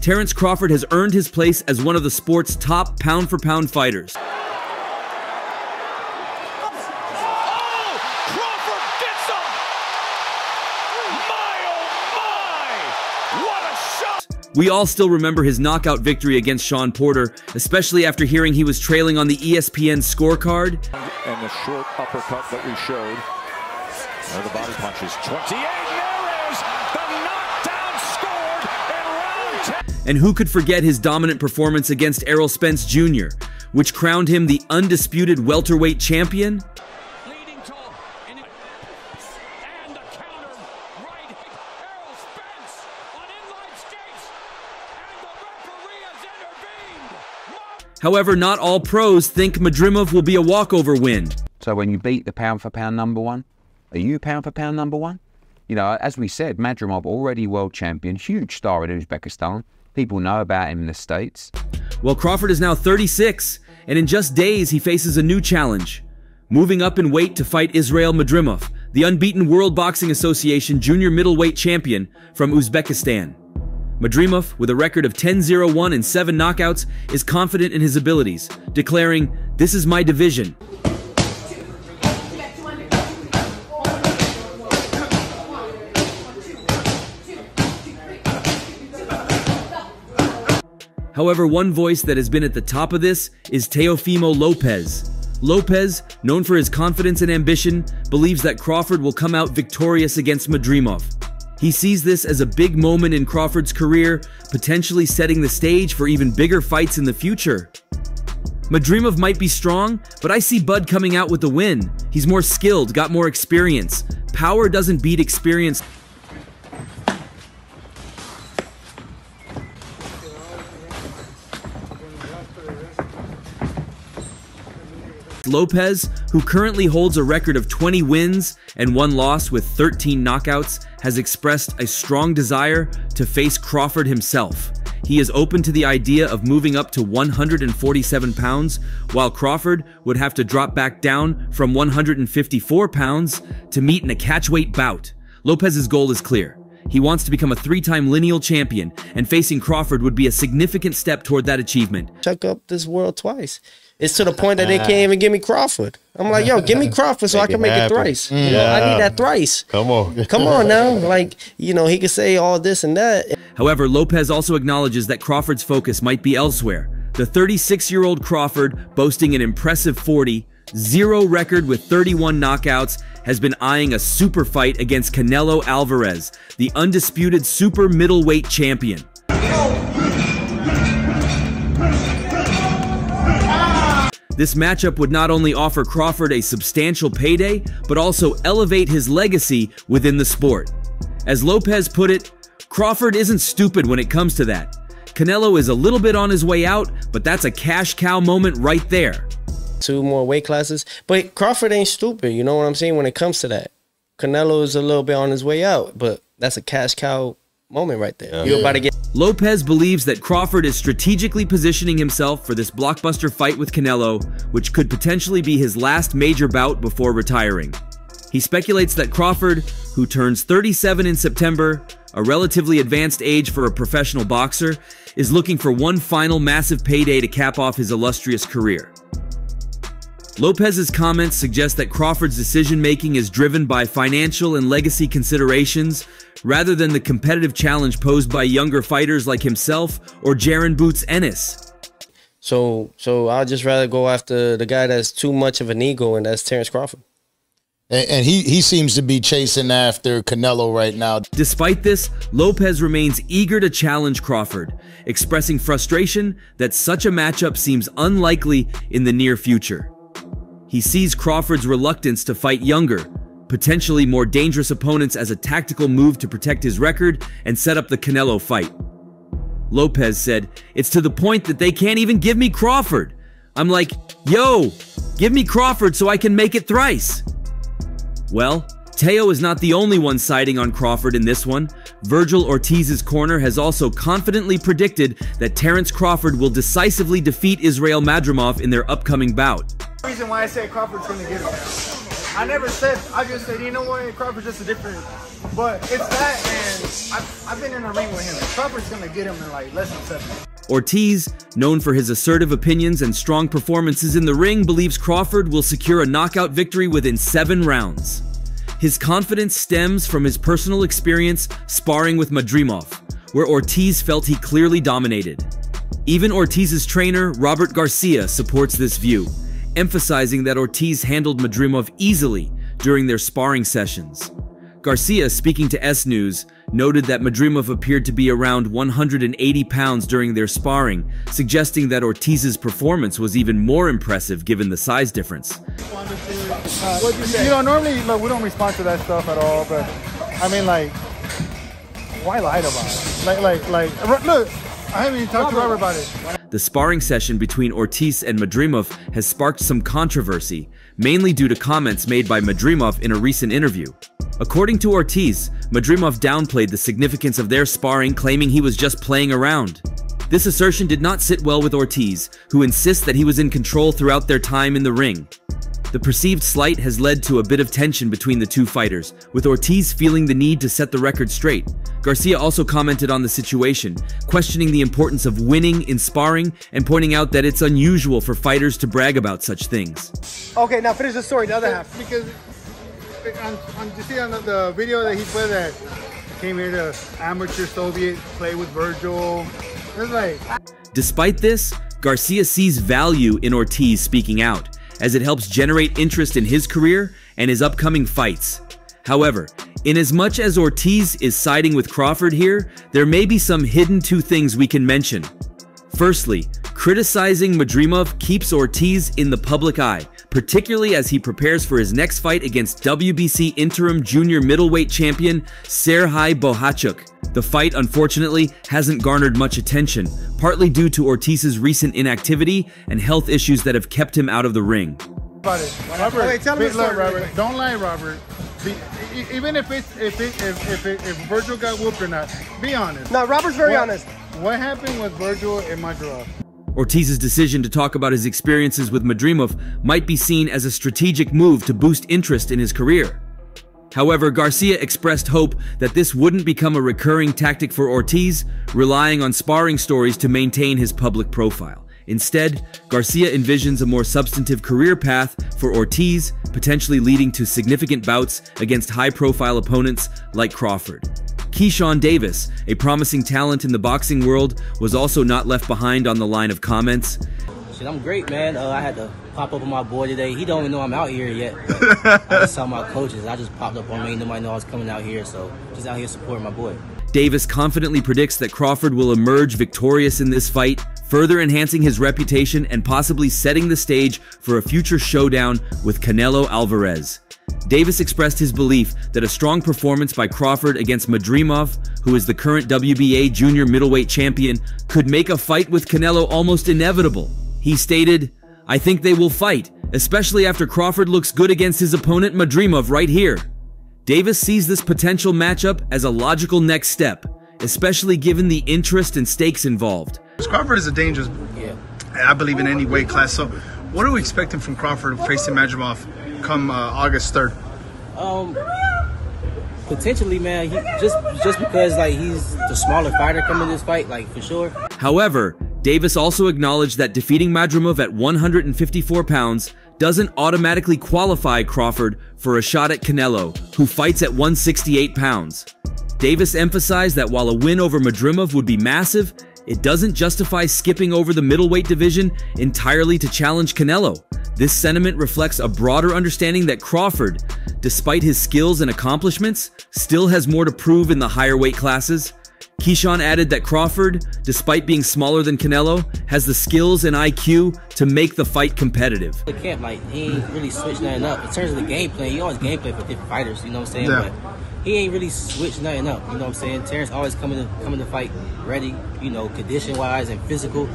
Terence Crawford has earned his place as one of the sport's top pound for pound fighters. Oh, oh we all still remember his knockout victory against Shawn Porter, especially after hearing he was trailing on the ESPN scorecard. And the short uppercut that we showed. There the body punches. 28, there is the knockdown scored in round 10. And who could forget his dominant performance against Errol Spence Jr., which crowned him the undisputed welterweight champion? However, not all pros think Madrimov will be a walkover win. So when you beat the pound for pound number one, are you pound for pound number one? You know, as we said, Madrimov already world champion, huge star in Uzbekistan. People know about him in the States. Well, Crawford is now 36, and in just days he faces a new challenge. Moving up in weight to fight Israil Madrimov, the unbeaten World Boxing Association junior middleweight champion from Uzbekistan. Madrimov, with a record of 10-0-1 and 7 knockouts, is confident in his abilities, declaring, This is my division. However, one voice that has been at the top of this is Teofimo Lopez. Lopez, known for his confidence and ambition, believes that Crawford will come out victorious against Madrimov. He sees this as a big moment in Crawford's career, potentially setting the stage for even bigger fights in the future. Madrimov might be strong, but I see Bud coming out with the win. He's more skilled, got more experience. Power doesn't beat experience. Lopez, who currently holds a record of 20 wins and one loss with 13 knockouts, has expressed a strong desire to face Crawford himself. He is open to the idea of moving up to 147 pounds, while Crawford would have to drop back down from 154 pounds to meet in a catchweight bout. Lopez's goal is clear. He wants to become a three-time lineal champion, and facing Crawford would be a significant step toward that achievement. Check up this world twice. It's to the point that they can't even give me Crawford. I'm like, yo, give me Crawford so I can make it thrice. Mm. You know, I need that thrice. Come on. Come on now. Like, you know, he could say all this and that. However, Lopez also acknowledges that Crawford's focus might be elsewhere. The 36-year-old Crawford, boasting an impressive 40, zero record with 31 knockouts, has been eyeing a super fight against Canelo Alvarez, the undisputed super middleweight champion. This matchup would not only offer Crawford a substantial payday, but also elevate his legacy within the sport. As Lopez put it, Crawford isn't stupid when it comes to that. Canelo is a little bit on his way out, but that's a cash cow moment right there. Two more weight classes. But Crawford ain't stupid, you know what I'm saying, when it comes to that. Canelo is a little bit on his way out, but that's a cash cow moment right there. Yeah. You're about to get. Lopez believes that Crawford is strategically positioning himself for this blockbuster fight with Canelo, which could potentially be his last major bout before retiring. He speculates that Crawford, who turns 37 in September, a relatively advanced age for a professional boxer, is looking for one final massive payday to cap off his illustrious career. Lopez's comments suggest that Crawford's decision making is driven by financial and legacy considerations rather than the competitive challenge posed by younger fighters like himself or Jaron Boots Ennis. So, so I'd just rather go after the guy that's too much of an ego, and that's Terence Crawford. And, and he he seems to be chasing after Canelo right now. Despite this, Lopez remains eager to challenge Crawford, expressing frustration that such a matchup seems unlikely in the near future. He sees Crawford's reluctance to fight younger, potentially more dangerous opponents as a tactical move to protect his record and set up the Canelo fight. Lopez said, It's to the point that they can't even give me Crawford. I'm like, yo, give me Crawford so I can make it thrice. Well, Teo is not the only one siding on Crawford in this one. Virgil Ortiz's corner has also confidently predicted that Terence Crawford will decisively defeat Israil Madrimov in their upcoming bout reason why I say Crawford's going to get. I never said. I just said, you know what, Crawford's just a different. But it's that, and I've, I've been in a ring with him. Crawford's gonna get him in like less than seven. Ortiz, known for his assertive opinions and strong performances in the ring, believes Crawford will secure a knockout victory within seven rounds. His confidence stems from his personal experience sparring with Madrimov, where Ortiz felt he clearly dominated. Even Ortiz's trainer, Robert Garcia, supports this view, emphasizing that Ortiz handled Madrimov easily during their sparring sessions. Garcia, speaking to ES News, noted that Madrimov appeared to be around 180 pounds during their sparring, suggesting that Ortiz's performance was even more impressive given the size difference. Uh, you know, normally look, we don't respond to that stuff at all, but I mean, like, why lie about it? Like, like, like, look, I haven't even talked to Robert about it. The sparring session between Ortiz and Madrimov has sparked some controversy, mainly due to comments made by Madrimov in a recent interview. According to Ortiz, Madrimov downplayed the significance of their sparring, claiming he was just playing around. This assertion did not sit well with Ortiz, who insists that he was in control throughout their time in the ring. The perceived slight has led to a bit of tension between the two fighters, with Ortiz feeling the need to set the record straight. Garcia also commented on the situation, questioning the importance of winning in sparring and pointing out that it's unusual for fighters to brag about such things. Okay, now finish the story, the other half. Because on, on, you see on the, the video that he put that came here to amateur Soviet, play with Virgil. It's like. Despite this, Garcia sees value in Ortiz speaking out, as it helps generate interest in his career and his upcoming fights. However, inasmuch as much as Ortiz is siding with Crawford here, there may be some hidden two things we can mention. Firstly, criticizing Madrimov keeps Ortiz in the public eye, particularly as he prepares for his next fight against WBC interim junior middleweight champion Serhii Bohachuk. The fight, unfortunately, hasn't garnered much attention, partly due to Ortiz's recent inactivity and health issues that have kept him out of the ring. Robert, okay, tell me look, Robert. Don't lie, Robert. Be, even if it's if it, if if, it, if Virgil got whooped or not, be honest. No, Robert's very what, honest. What happened with Virgil and Madrimov? Ortiz's decision to talk about his experiences with Madrimov might be seen as a strategic move to boost interest in his career. However, Garcia expressed hope that this wouldn't become a recurring tactic for Ortiz, relying on sparring stories to maintain his public profile. Instead, Garcia envisions a more substantive career path for Ortiz, potentially leading to significant bouts against high-profile opponents like Crawford. Keyshawn Davis, a promising talent in the boxing world, was also not left behind on the line of comments. Shit, I'm great, man. Uh, I had to pop up on my boy today. He don't even know I'm out here yet. I just saw my coaches. I just popped up on me. Nobody know I was coming out here, so just out here supporting my boy. Davis confidently predicts that Crawford will emerge victorious in this fight, further enhancing his reputation and possibly setting the stage for a future showdown with Canelo Alvarez. Davis expressed his belief that a strong performance by Crawford against Madrimov, who is the current WBA junior middleweight champion, could make a fight with Canelo almost inevitable. He stated, I think they will fight, especially after Crawford looks good against his opponent Madrimov right here. Davis sees this potential matchup as a logical next step, especially given the interest and stakes involved. Crawford is a dangerous, yeah. I believe, in any weight class. So, what are we expecting from Crawford facing Madrimov come uh, August 3rd? Um, potentially, man. He, just just because like he's the smaller fighter coming to this fight, like for sure. However, Davis also acknowledged that defeating Madrimov at 154 pounds doesn't automatically qualify Crawford for a shot at Canelo, who fights at 168 pounds. Davis emphasized that while a win over Madrimov would be massive, it doesn't justify skipping over the middleweight division entirely to challenge Canelo. This sentiment reflects a broader understanding that Crawford, despite his skills and accomplishments, still has more to prove in the higher weight classes. Keyshawn added that Crawford, despite being smaller than Canelo, has the skills and IQ to make the fight competitive. The camp, like, he ain't really switched nothing up. In terms of the game plan, he always game plan for different fighters, you know what I'm saying? Yeah. But he ain't really switched nothing up, you know what I'm saying? Terence always coming to coming to fight ready, you know, condition wise and physical.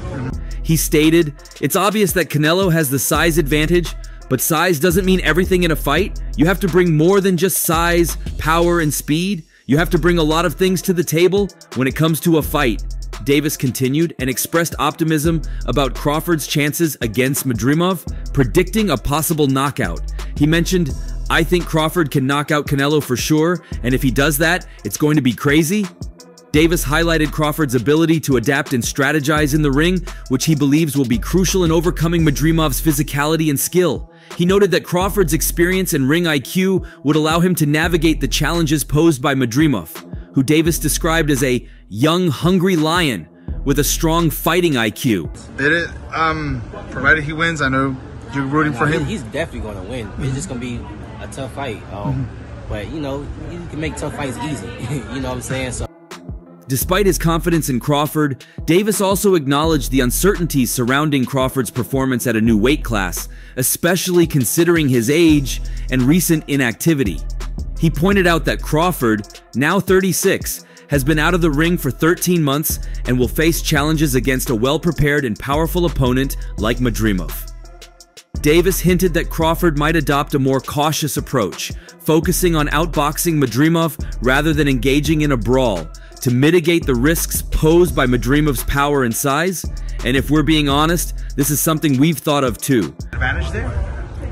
He stated, It's obvious that Canelo has the size advantage, but size doesn't mean everything in a fight. You have to bring more than just size, power, and speed. You have to bring a lot of things to the table when it comes to a fight. Davis continued and expressed optimism about Crawford's chances against Madrimov, predicting a possible knockout. He mentioned, I think Crawford can knock out Canelo for sure, and if he does that, it's going to be crazy. Davis highlighted Crawford's ability to adapt and strategize in the ring, which he believes will be crucial in overcoming Madrimov's physicality and skill. He noted that Crawford's experience and ring IQ would allow him to navigate the challenges posed by Madrimov, who Davis described as a young, hungry lion with a strong fighting IQ. It is, um, provided he wins, I know you're rooting for him. He's definitely going to win. It's just going to be a tough fight. Um, But, you know, you can make tough fights easy. you know what I'm saying? So. Despite his confidence in Crawford, Davis also acknowledged the uncertainties surrounding Crawford's performance at a new weight class, especially considering his age and recent inactivity. He pointed out that Crawford, now 36, has been out of the ring for 13 months and will face challenges against a well-prepared and powerful opponent like Madrimov. Davis hinted that Crawford might adopt a more cautious approach, focusing on outboxing Madrimov rather than engaging in a brawl, to mitigate the risks posed by Madrimov's power and size. And if we're being honest, this is something we've thought of too. Advantage there?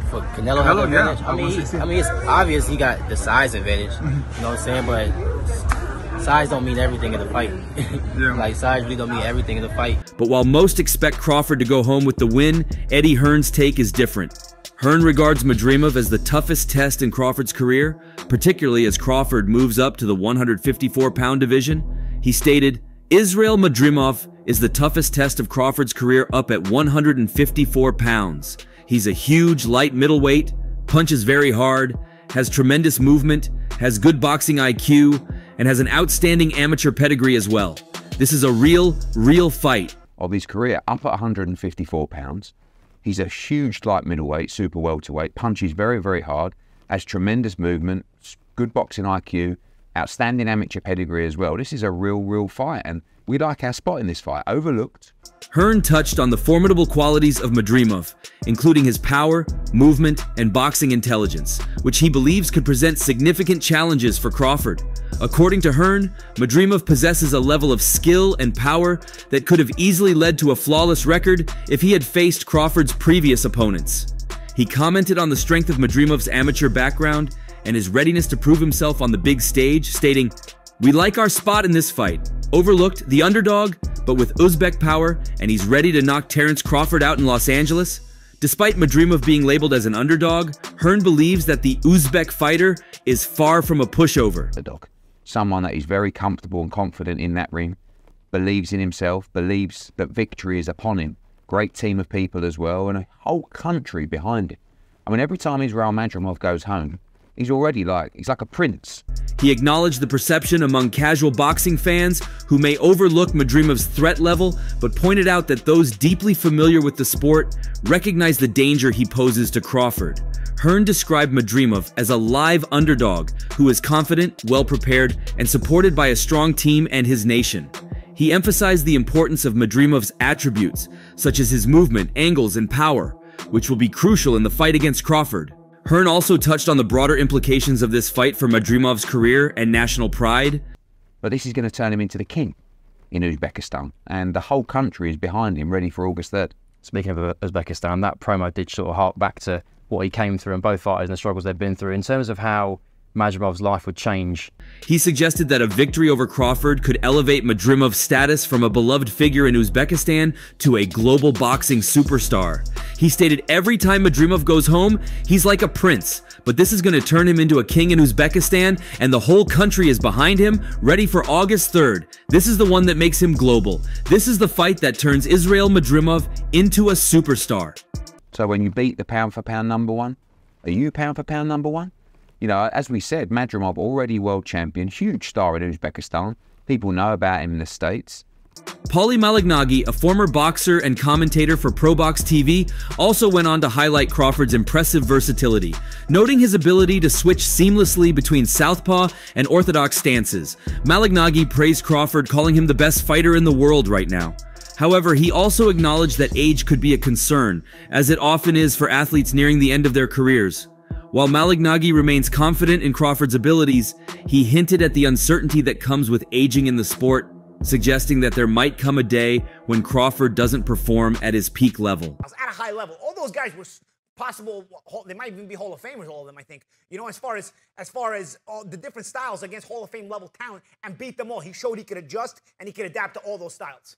For Canelo, Canelo, have yeah. advantage. I I mean, he. I mean, it's obvious he got the size advantage. You know what I'm saying? But size don't mean everything in the fight. Yeah. like size really don't mean everything in the fight. But while most expect Crawford to go home with the win, Eddie Hearn's take is different. Hearn regards Madrimov as the toughest test in Crawford's career, particularly as Crawford moves up to the 154 pound division. He stated, Israil Madrimov is the toughest test of Crawford's career up at 154 pounds. He's a huge light middleweight, punches very hard, has tremendous movement, has good boxing IQ, and has an outstanding amateur pedigree as well. This is a real, real fight. of his career up at 154 pounds. He's a huge light middleweight, super welterweight, punches very, very hard, has tremendous movement, good boxing IQ, outstanding amateur pedigree as well. This is a real, real fight, and we like our spot in this fight. Overlooked. Hearn touched on the formidable qualities of Madrimov, including his power, movement, and boxing intelligence, which he believes could present significant challenges for Crawford. According to Hearn, Madrimov possesses a level of skill and power that could have easily led to a flawless record if he had faced Crawford's previous opponents. He commented on the strength of Madrimov's amateur background and his readiness to prove himself on the big stage, stating, We like our spot in this fight. Overlooked, the underdog, but with Uzbek power, and he's ready to knock Terence Crawford out in Los Angeles. Despite Madrimov being labeled as an underdog, Hearn believes that the Uzbek fighter is far from a pushover. the dog. Someone that is very comfortable and confident in that ring, believes in himself, believes that victory is upon him. Great team of people as well, and a whole country behind him. I mean, every time Israil Madrimov goes home, he's already like he's like a prince. He acknowledged the perception among casual boxing fans who may overlook Madrimov's threat level, but pointed out that those deeply familiar with the sport recognize the danger he poses to Crawford. Hearn described Madrimov as a live underdog who is confident, well prepared, and supported by a strong team and his nation. He emphasized the importance of Madrimov's attributes, such as his movement, angles, and power, which will be crucial in the fight against Crawford. Hearn also touched on the broader implications of this fight for Madrimov's career and national pride. But this is going to turn him into the king in Uzbekistan, and the whole country is behind him, ready for August 3rd. Speaking of Uzbekistan, that promo did sort of hark back to what he came through and both fighters and the struggles they've been through in terms of how Madrimov's life would change. He suggested that a victory over Crawford could elevate Madrimov's status from a beloved figure in Uzbekistan to a global boxing superstar. He stated every time Madrimov goes home, he's like a prince, but this is going to turn him into a king in Uzbekistan, and the whole country is behind him, ready for August 3rd. This is the one that makes him global. This is the fight that turns Israil Madrimov into a superstar. So when you beat the pound for pound number one, are you pound for pound number one? You know, as we said, Madrimov already world champion, huge star in Uzbekistan. People know about him in the States. Paulie Malignaggi, a former boxer and commentator for ProBox TV, also went on to highlight Crawford's impressive versatility, noting his ability to switch seamlessly between southpaw and orthodox stances. Malignaggi praised Crawford, calling him the best fighter in the world right now. However, he also acknowledged that age could be a concern, as it often is for athletes nearing the end of their careers. While Malignaggi remains confident in Crawford's abilities, he hinted at the uncertainty that comes with aging in the sport, suggesting that there might come a day when Crawford doesn't perform at his peak level. I was at a high level. All those guys were possible. They might even be Hall of Famers, all of them. I think. You know, as far as as far as all the different styles against Hall of Fame level talent, and beat them all. He showed he could adjust and he could adapt to all those styles.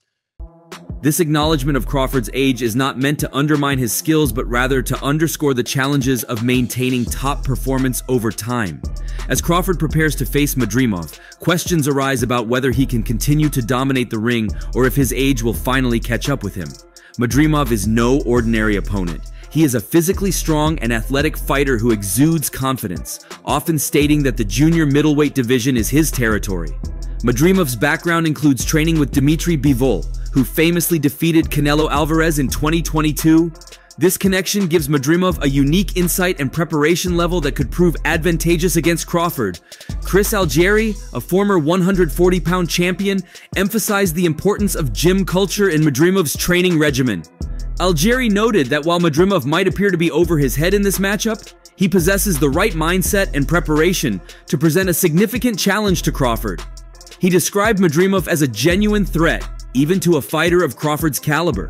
This acknowledgement of Crawford's age is not meant to undermine his skills, but rather to underscore the challenges of maintaining top performance over time. As Crawford prepares to face Madrimov, questions arise about whether he can continue to dominate the ring or if his age will finally catch up with him. Madrimov is no ordinary opponent. He is a physically strong and athletic fighter who exudes confidence, often stating that the junior middleweight division is his territory. Madrimov's background includes training with Dmitry Bivol, who famously defeated Canelo Alvarez in 2022. This connection gives Madrimov a unique insight and preparation level that could prove advantageous against Crawford. Chris Algieri, a former 140-pound champion, emphasized the importance of gym culture in Madrimov's training regimen. Algieri noted that while Madrimov might appear to be over his head in this matchup, he possesses the right mindset and preparation to present a significant challenge to Crawford. He described Madrimov as a genuine threat, even to a fighter of Crawford's caliber.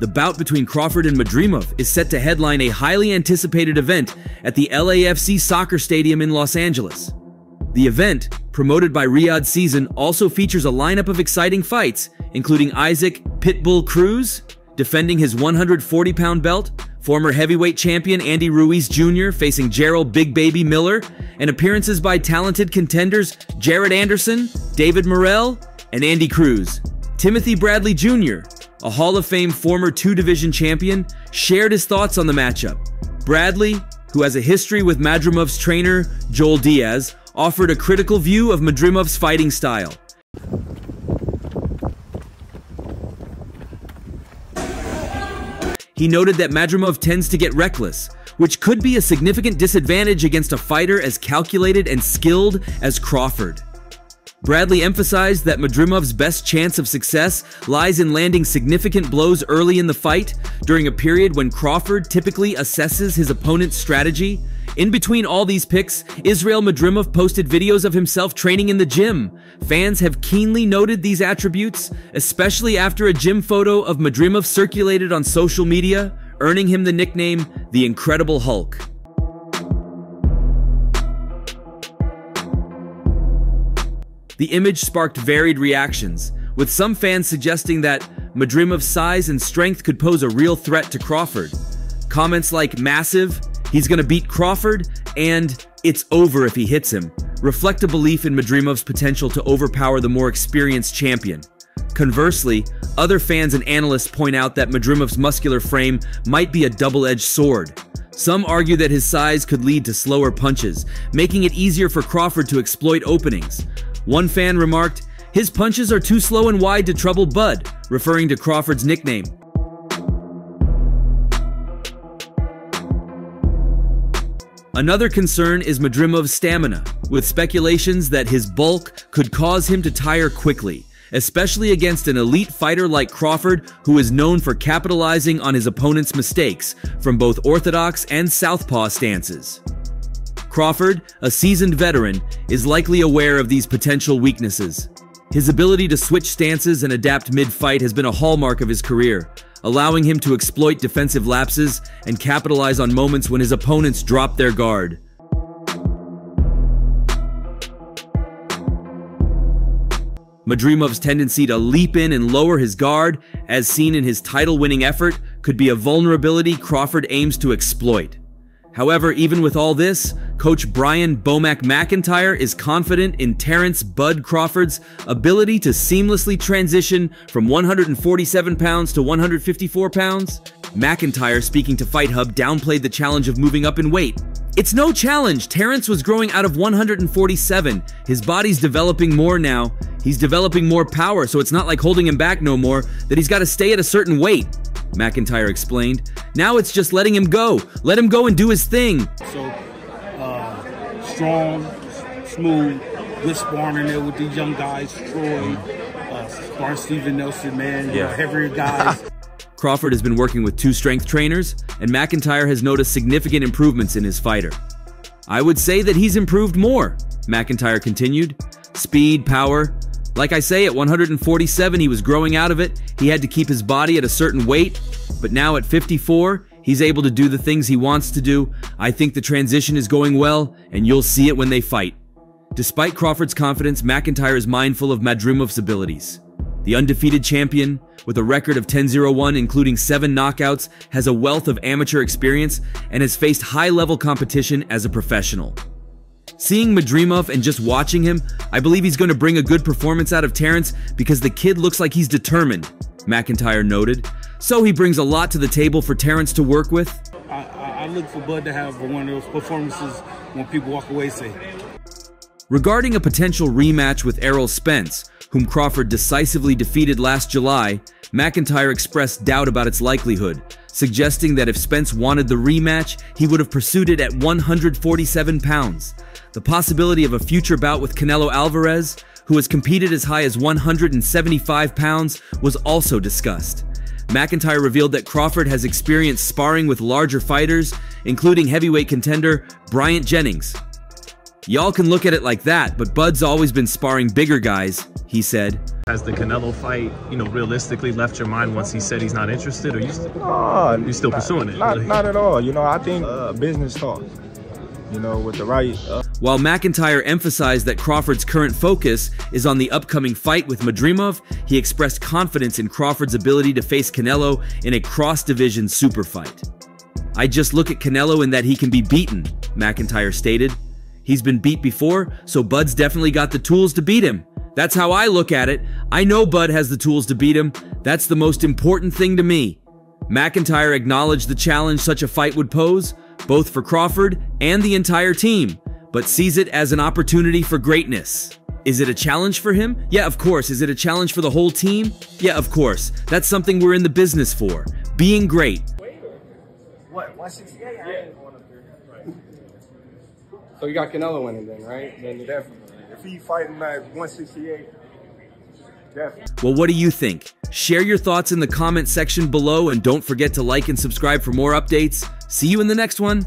The bout between Crawford and Madrimov is set to headline a highly anticipated event at the LAFC soccer stadium in Los Angeles. The event, promoted by Riyadh Season, also features a lineup of exciting fights, including Isaac Pitbull Cruz, defending his 140 pound belt, former heavyweight champion Andy Ruiz Jr. facing Jarrell Big Baby Miller, and appearances by talented contenders Jared Anderson, David Morrell, and Andy Cruz. Timothy Bradley Jr., a Hall of Fame former two division champion, shared his thoughts on the matchup. Bradley, who has a history with Madrimov's trainer, Joel Diaz, offered a critical view of Madrimov's fighting style. He noted that Madrimov tends to get reckless, which could be a significant disadvantage against a fighter as calculated and skilled as Crawford. Bradley emphasized that Madrimov's best chance of success lies in landing significant blows early in the fight, during a period when Crawford typically assesses his opponent's strategy. In between all these picks, Israil Madrimov posted videos of himself training in the gym. Fans have keenly noted these attributes, especially after a gym photo of Madrimov circulated on social media, earning him the nickname the Incredible Hulk. The image sparked varied reactions, with some fans suggesting that Madrimov's size and strength could pose a real threat to Crawford. Comments like massive, he's gonna beat Crawford, and it's over if he hits him reflect a belief in Madrimov's potential to overpower the more experienced champion. Conversely, other fans and analysts point out that Madrimov's muscular frame might be a double-edged sword. Some argue that his size could lead to slower punches, making it easier for Crawford to exploit openings, one fan remarked, his punches are too slow and wide to trouble Bud, referring to Crawford's nickname. Another concern is Madrimov's stamina, with speculations that his bulk could cause him to tire quickly, especially against an elite fighter like Crawford, who is known for capitalizing on his opponent's mistakes from both orthodox and southpaw stances. Crawford, a seasoned veteran, is likely aware of these potential weaknesses. His ability to switch stances and adapt mid-fight has been a hallmark of his career, allowing him to exploit defensive lapses and capitalize on moments when his opponents drop their guard. Madrimov's tendency to leap in and lower his guard, as seen in his title-winning effort, could be a vulnerability Crawford aims to exploit. However, even with all this, coach Brian Bomac McIntyre is confident in Terence Bud Crawford's ability to seamlessly transition from 147 pounds to 154 pounds. McIntyre, speaking to Fight Hub, downplayed the challenge of moving up in weight. It's no challenge. Terence was growing out of 147. His body's developing more now. He's developing more power, so it's not like holding him back no more, that he's got to stay at a certain weight. McIntyre explained. Now it's just letting him go. Let him go and do his thing. So, uh, strong, smooth, good sparring in there with these young guys. Troy, uh, sparring Steven Nelson, man. Yeah. Know, heavier guys. Crawford has been working with two strength trainers, and McIntyre has noticed significant improvements in his fighter. I would say that he's improved more, McIntyre continued. Speed, power, Like I say, at 147, he was growing out of it. He had to keep his body at a certain weight. But now at 54, he's able to do the things he wants to do. I think the transition is going well, and you'll see it when they fight. Despite Crawford's confidence, McIntyre is mindful of Madrimov's abilities. The undefeated champion, with a record of 10-0-1 including 7 knockouts, has a wealth of amateur experience and has faced high-level competition as a professional. Seeing Madrimov and just watching him, I believe he's going to bring a good performance out of Terence because the kid looks like he's determined, McIntyre noted. So he brings a lot to the table for Terence to work with. I, I look for Bud to have one of those performances when people walk away say. Regarding a potential rematch with Errol Spence, whom Crawford decisively defeated last July, McIntyre expressed doubt about its likelihood, suggesting that if Spence wanted the rematch, he would have pursued it at 147 pounds. The possibility of a future bout with Canelo Alvarez, who has competed as high as 175 pounds, was also discussed. McIntyre revealed that Crawford has experienced sparring with larger fighters, including heavyweight contender Bryant Jennings. Y'all can look at it like that, but Bud's always been sparring bigger guys, he said. Has the Canelo fight, you know, realistically left your mind once he said he's not interested, or you, st- uh, you still not, pursuing it? Not, not at all. You know, I think uh, business talk. You know, with the right. Uh, While McIntyre emphasized that Crawford's current focus is on the upcoming fight with Madrimov, he expressed confidence in Crawford's ability to face Canelo in a cross-division super fight. I just look at Canelo in that he can be beaten, McIntyre stated. He's been beat before, so Bud's definitely got the tools to beat him. That's how I look at it. I know Bud has the tools to beat him. That's the most important thing to me. McIntyre acknowledged the challenge such a fight would pose, both for Crawford and the entire team, but sees it as an opportunity for greatness. Is it a challenge for him? Yeah, of course. Is it a challenge for the whole team? Yeah, of course. That's something we're in the business for. Being great. What, 168? Yeah. So you got Canelo winning then, right? Then definitely. If he fighting at 168, definitely. Well, what do you think? Share your thoughts in the comment section below and don't forget to like and subscribe for more updates. See you in the next one.